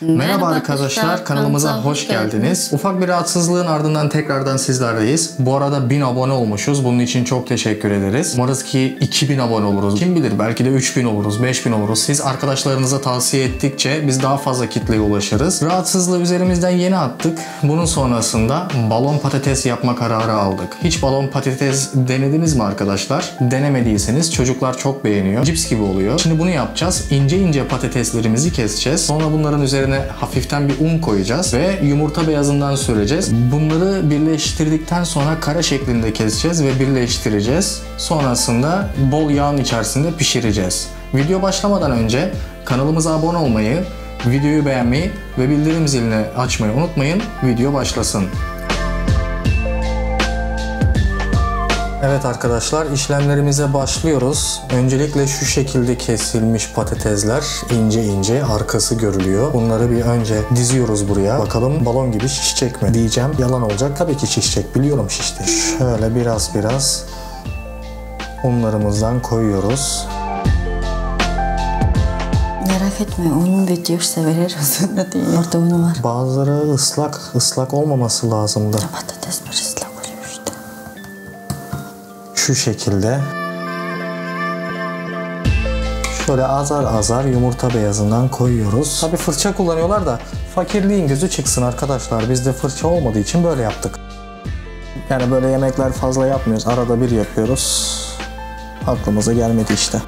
Merhaba arkadaşlar, kanalımıza hoş geldiniz. Ufak bir rahatsızlığın ardından tekrardan sizlerleyiz. Bu arada 1000 abone olmuşuz. Bunun için çok teşekkür ederiz. Umarız ki 2000 abone oluruz. Kim bilir belki de 3000 oluruz, 5000 oluruz. Siz arkadaşlarınıza tavsiye ettikçe biz daha fazla kitleye ulaşırız. Rahatsızlığı üzerimizden yeni attık. Bunun sonrasında balon patates yapma kararı aldık. Hiç balon patates denediniz mi arkadaşlar? Denemediyseniz çocuklar çok beğeniyor. Cips gibi oluyor. Şimdi bunu yapacağız. İnce ince patateslerimizi keseceğiz. Sonra bunların üzerine hafiften bir un koyacağız ve yumurta beyazından süreceğiz. Bunları birleştirdikten sonra kare şeklinde keseceğiz ve birleştireceğiz. Sonrasında bol yağın içerisinde pişireceğiz. Video başlamadan önce kanalımıza abone olmayı, videoyu beğenmeyi ve bildirim zilini açmayı unutmayın. Video başlasın. Evet arkadaşlar işlemlerimize başlıyoruz. Öncelikle şu şekilde kesilmiş patatesler ince ince arkası görülüyor. Bunları bir önce diziyoruz buraya. Bakalım balon gibi şişecek mi diyeceğim. Yalan olacak. Tabii ki şişecek. Biliyorum şişti. Şöyle biraz biraz unlarımızdan koyuyoruz. Merak etme onun videosu verir sonra değil. Orada unu var. Bazıları ıslak, ıslak olmaması lazımdı. Patates işte. Şu şekilde. Şöyle azar azar yumurta beyazından koyuyoruz. Tabi fırça kullanıyorlar da fakirliğin gözü çıksın arkadaşlar. Bizde fırça olmadığı için böyle yaptık. Yani böyle yemekler fazla yapmıyoruz. Arada bir yapıyoruz. Aklımıza gelmedi işte.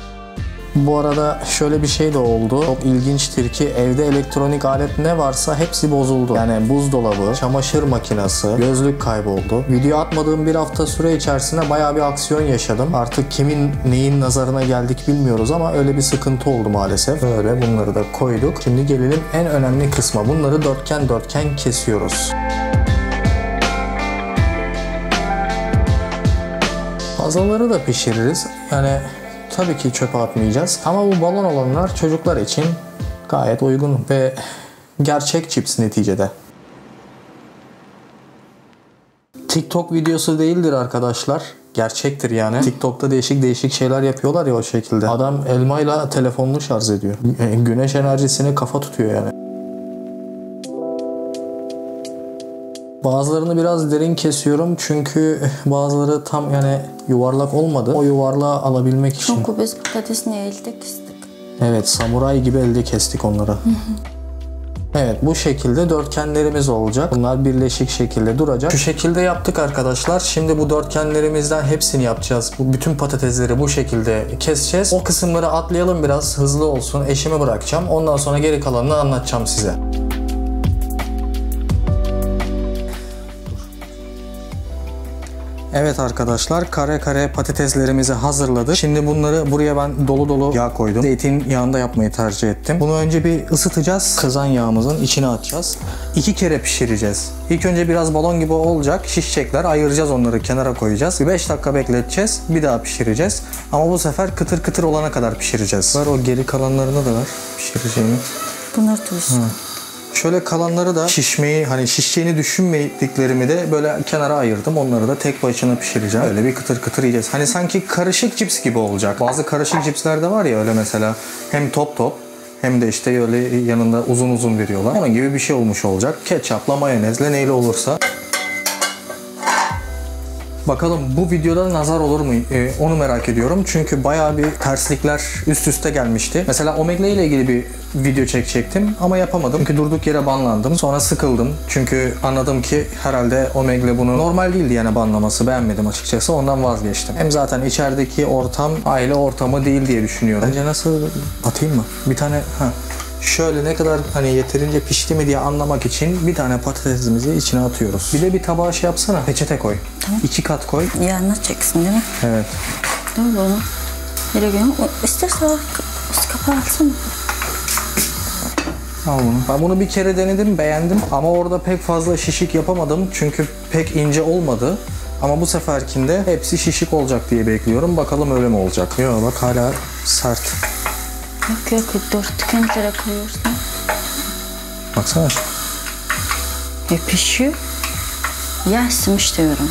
Bu arada şöyle bir şey de oldu. Çok ilginçtir ki evde elektronik alet ne varsa hepsi bozuldu. Yani buzdolabı, çamaşır makinesi, gözlük kayboldu. Video atmadığım bir hafta süre içerisinde bayağı bir aksiyon yaşadım. Artık kimin neyin nazarına geldik bilmiyoruz ama öyle bir sıkıntı oldu maalesef. Böyle bunları da koyduk. Şimdi gelelim en önemli kısma. Bunları dörtgen dörtgen kesiyoruz. Fazlaları da pişiririz. Yani tabii ki çöpe atmayacağız. Ama bu balon olanlar çocuklar için gayet uygun ve gerçek chips neticede. TikTok videosu değildir arkadaşlar. Gerçektir yani. TikTok'ta değişik değişik şeyler yapıyorlar ya o şekilde. Adam elmayla telefonunu şarj ediyor. Güneş enerjisini kafa tutuyor yani. Bazılarını biraz derin kesiyorum çünkü bazıları tam yani yuvarlak olmadı. O yuvarlağı alabilmek için. Çünkü biz patatesini elde kestik. Evet samuray gibi elde kestik onları. Evet bu şekilde dörtgenlerimiz olacak. Bunlar birleşik şekilde duracak. Şu şekilde yaptık arkadaşlar. Şimdi bu dörtgenlerimizden hepsini yapacağız. Bu bütün patatesleri bu şekilde keseceğiz. O kısımları atlayalım biraz hızlı olsun. Eşime bırakacağım. Ondan sonra geri kalanını anlatacağım size. Evet arkadaşlar kare kare patateslerimizi hazırladık. Şimdi bunları buraya ben dolu dolu yağ koydum. Zeytin yağında yapmayı tercih ettim. Bunu önce bir ısıtacağız. Kızan yağımızın içine atacağız. İki kere pişireceğiz. İlk önce biraz balon gibi olacak. Şişecekler. Ayıracağız onları kenara koyacağız. Bir 5 dakika bekleteceğiz. Bir daha pişireceğiz. Ama bu sefer kıtır kıtır olana kadar pişireceğiz. Ver o geri kalanlarını da ver pişireceğimi. Bunlar tuz. Şöyle kalanları da şişmeyi hani şişeceğini düşünmediklerimi de böyle kenara ayırdım. Onları da tek başına pişireceğim. Öyle bir kıtır kıtır yiyeceğiz. Hani sanki karışık cips gibi olacak. Bazı karışık cipsler de var ya öyle mesela hem top top hem de işte öyle yanında uzun uzun veriyorlar. Onun gibi bir şey olmuş olacak. Ketçapla, mayonezle neyle olursa. Bakalım bu videoda nazar olur mu? Ee, onu merak ediyorum. Çünkü bayağı bir terslikler üst üste gelmişti. Mesela Omegle ile ilgili bir video çekecektim ama yapamadım. Çünkü durduk yere banlandım. Sonra sıkıldım. Çünkü anladım ki herhalde Omegle bunu normal değildi yani banlaması. Beğenmedim açıkçası. Ondan vazgeçtim. Hem zaten içerideki ortam aile ortamı değil diye düşünüyorum. Bence nasıl atayım mı? Bir tane ha Şöyle ne kadar hani yeterince pişti mi diye anlamak için bir tane patatesimizi içine atıyoruz. Bir de bir tabağa şey yapsana. Peçete koy. Tamam. İki kat koy. Yağına çeksin değil mi? Evet. Dur bunu. Nereye koyayım? İstersen kapağı alsana. Al bunu. Ben bunu bir kere denedim, beğendim ama orada pek fazla şişik yapamadım çünkü pek ince olmadı. Ama bu seferkinde hepsi şişik olacak diye bekliyorum. Bakalım öyle mi olacak? Yok bak hala sert. Yok yok dörtgen kere koyuyorsun. Baksana. E pişiyor. Yağ ısımış diyorum.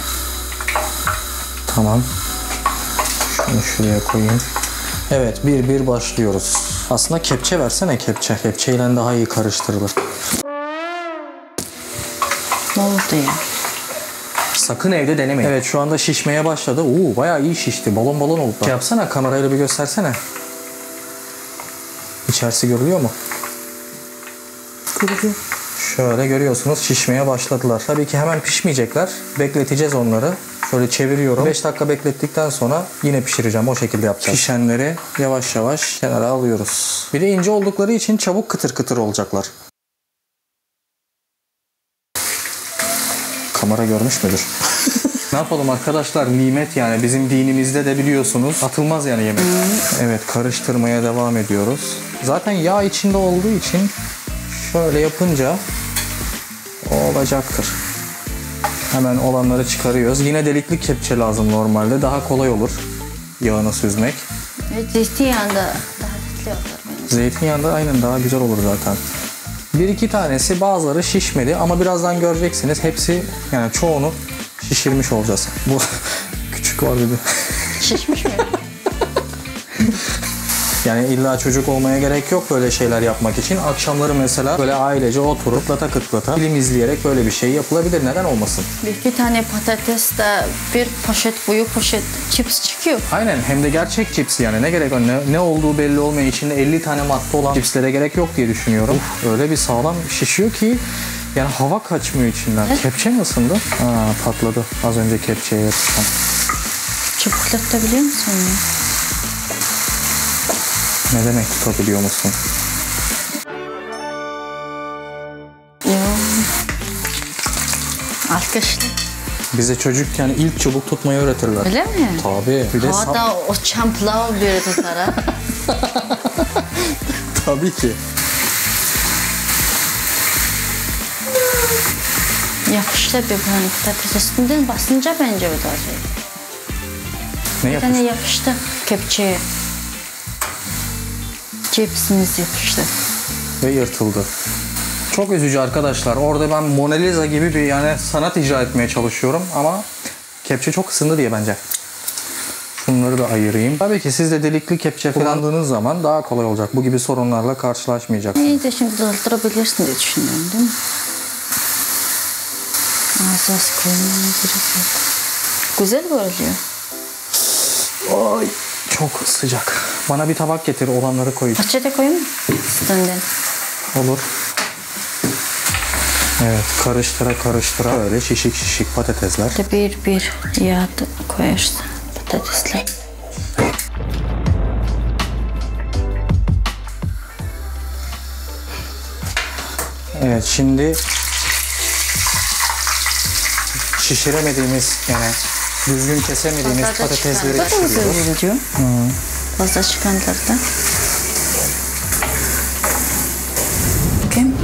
Tamam. Şunu şuraya koyayım. Evet bir bir başlıyoruz. Aslında kepçe versene kepçe. Kepçeyle daha iyi karıştırılır. Ne oldu ya? Sakın evde denemeyin. Evet şu anda şişmeye başladı. Oo bayağı iyi şişti. Balon balon oldu. Şey yapsana kamerayla bir göstersene. İçerisi görülüyor mu? Görülüyor. Şöyle görüyorsunuz şişmeye başladılar. Tabii ki hemen pişmeyecekler. Bekleteceğiz onları. Şöyle çeviriyorum. 5 dakika beklettikten sonra yine pişireceğim. O şekilde yapacağız. Pişenleri yavaş yavaş kenara alıyoruz. Bir de ince oldukları için çabuk kıtır kıtır olacaklar. Kamera görmüş müdür? Ne yapalım arkadaşlar nimet yani bizim dinimizde de biliyorsunuz atılmaz yani yemek. Evet karıştırmaya devam ediyoruz. Zaten yağ içinde olduğu için şöyle yapınca olacaktır. Hemen olanları çıkarıyoruz. Yine delikli kepçe lazım normalde. Daha kolay olur yağını süzmek. Ve zeytinyağında daha lezzetli olur. Zeytinyağında aynen daha güzel olur zaten. Bir iki tanesi bazıları şişmedi ama birazdan göreceksiniz. Hepsi yani çoğunu şişirmiş olacağız. Bu küçük var dedi. Şişmiş mi? Yani illa çocuk olmaya gerek yok böyle şeyler yapmak için. Akşamları mesela böyle ailece oturup kıtlata kıtlata film izleyerek böyle bir şey yapılabilir. Neden olmasın? bir iki tane patates de bir poşet boyu poşet chips çıkıyor. Aynen hem de gerçek cips yani ne gerek var ne, ne olduğu belli olmayan içinde 50 tane madde olan cipslere gerek yok diye düşünüyorum. Uf, öyle bir sağlam şişiyor ki yani hava kaçmıyor içinden. Kepçe mi ısındı? Aa, patladı az önce kepçeye yapışan. Çubuklatabiliyor musun ya? Ne demek tutabiliyor musun? Yok. Alkışlı. Bize çocukken ilk çubuk tutmayı öğretirler. Öyle mi? Tabii. Bir de Havada o çamplağı bir tutar ha. Tabii ki. Yapıştı bir tane patates üstünden basınca bence şey. Ne Bir yapıyorsun? tane yapıştı kepçeye. Cipsimiz yapıştı. Ve yırtıldı. Çok üzücü arkadaşlar. Orada ben Mona Lisa gibi bir yani sanat icra etmeye çalışıyorum ama kepçe çok ısındı diye bence. Şunları da ayırayım. Tabii ki siz de delikli kepçe kullandığınız zaman daha kolay olacak. Bu gibi sorunlarla karşılaşmayacaksınız. İyi de şimdi doldurabilirsin diye düşünüyorum değil mi? Az koymana gerek yok. Güzel görünüyor. Ay çok sıcak. Bana bir tabak getir olanları koy. Peçete koyayım mı? Üstünden. Olur. Evet karıştıra karıştıra böyle şişik şişik patatesler. Bir bir yağ koyarsın patatesle. Evet şimdi şişiremediğimiz yani düzgün kesemediğimiz Fazla da patatesleri çıkanlar da geçiriyoruz. güzel gidiyor. Fazla çıkanlar da. Bakayım.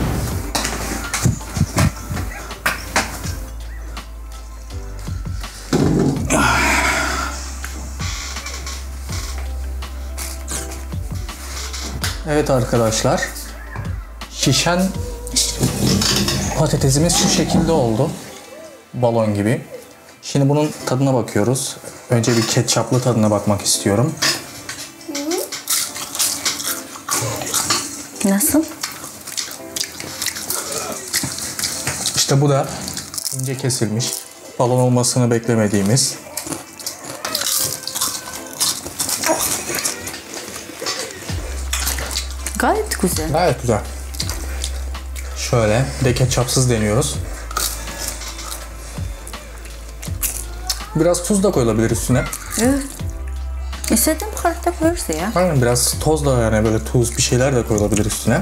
Evet arkadaşlar. Şişen patatesimiz şu şekilde oldu. Balon gibi. Şimdi bunun tadına bakıyoruz. Önce bir ketçaplı tadına bakmak istiyorum. Nasıl? İşte bu da ince kesilmiş. Balon olmasını beklemediğimiz. Gayet güzel. Gayet güzel. Şöyle bir de ketçapsız deniyoruz. Biraz tuz da koyulabilir üstüne. Evet. İstediğin kadar koyarsa ya. Aynen biraz toz da yani böyle tuz bir şeyler de koyulabilir üstüne.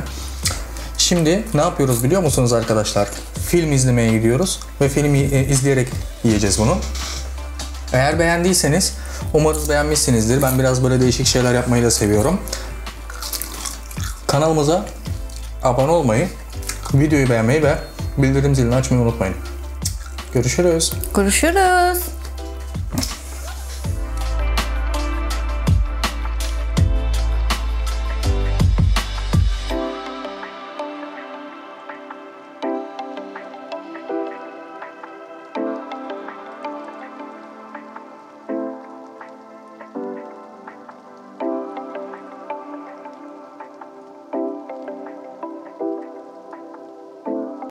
Şimdi ne yapıyoruz biliyor musunuz arkadaşlar? Film izlemeye gidiyoruz ve filmi e, izleyerek yiyeceğiz bunu. Eğer beğendiyseniz umarız beğenmişsinizdir. Ben biraz böyle değişik şeyler yapmayı da seviyorum. Kanalımıza abone olmayı, videoyu beğenmeyi ve bildirim zilini açmayı unutmayın. Görüşürüz. Görüşürüz.